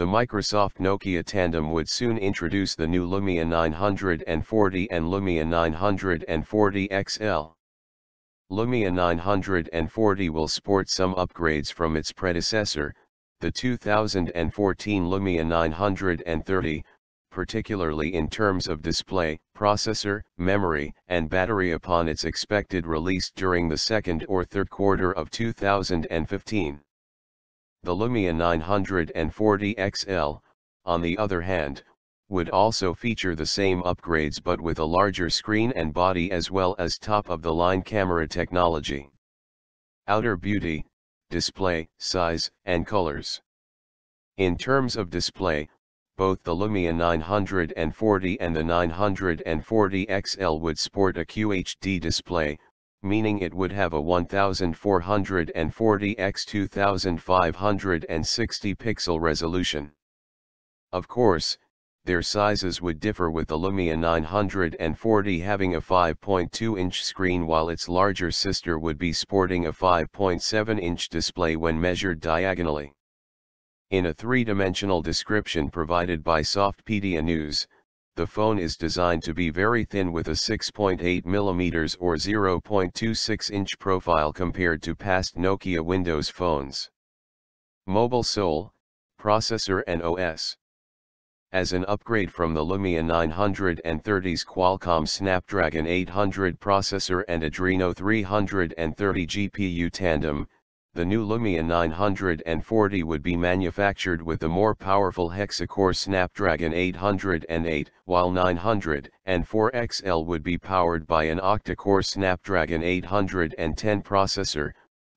the Microsoft Nokia tandem would soon introduce the new Lumia 940 and Lumia 940 XL. Lumia 940 will sport some upgrades from its predecessor, the 2014 Lumia 930, particularly in terms of display, processor, memory, and battery upon its expected release during the second or third quarter of 2015. The Lumia 940 XL, on the other hand, would also feature the same upgrades but with a larger screen and body as well as top-of-the-line camera technology. Outer beauty, display, size, and colors. In terms of display, both the Lumia 940 and the 940 XL would sport a QHD display, meaning it would have a 1440 x 2560 pixel resolution. Of course, their sizes would differ with the Lumia 940 having a 5.2-inch screen while its larger sister would be sporting a 5.7-inch display when measured diagonally. In a three-dimensional description provided by Softpedia News, the phone is designed to be very thin with a 6.8 mm or 0.26 inch profile compared to past Nokia Windows phones. Mobile Soul, Processor and OS As an upgrade from the Lumia 930's Qualcomm Snapdragon 800 processor and Adreno 330 GPU tandem, the new Lumia 940 would be manufactured with the more powerful hexa-core Snapdragon 808, while 904 XL would be powered by an octa-core Snapdragon 810 processor,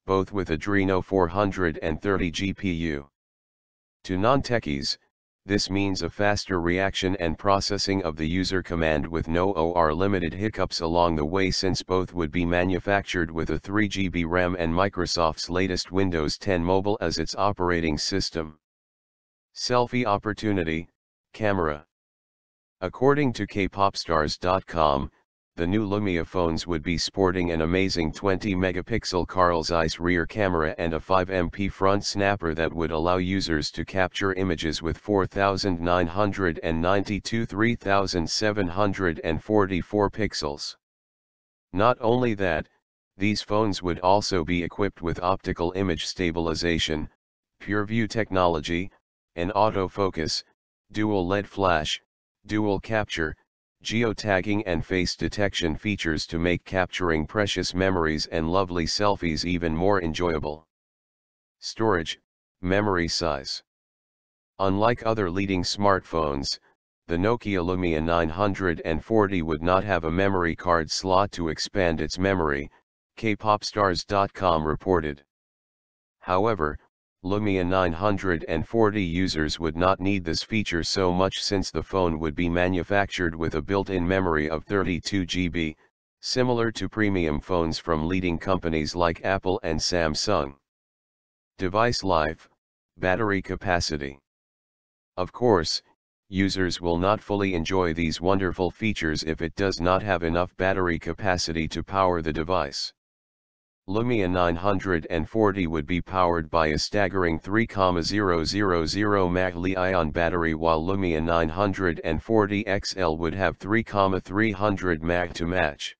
both with Adreno 430 GPU. To non-techies, this means a faster reaction and processing of the user command with no OR limited hiccups along the way since both would be manufactured with a 3GB RAM and Microsoft's latest Windows 10 Mobile as its operating system. Selfie Opportunity, Camera According to kpopstars.com, the new Lumia phones would be sporting an amazing 20-megapixel Carl Zeiss rear camera and a 5MP front snapper that would allow users to capture images with 4992 3744 pixels. Not only that, these phones would also be equipped with optical image stabilization, PureView technology, an autofocus, dual LED flash, dual capture, geotagging and face detection features to make capturing precious memories and lovely selfies even more enjoyable. Storage, memory size. Unlike other leading smartphones, the Nokia Lumia 940 would not have a memory card slot to expand its memory, kpopstars.com reported. However, Lumia 940 users would not need this feature so much since the phone would be manufactured with a built-in memory of 32GB, similar to premium phones from leading companies like Apple and Samsung. Device life, battery capacity. Of course, users will not fully enjoy these wonderful features if it does not have enough battery capacity to power the device. Lumia 940 would be powered by a staggering 3,000 mAh Li-ion battery while Lumia 940 XL would have 3,300 mAh to match.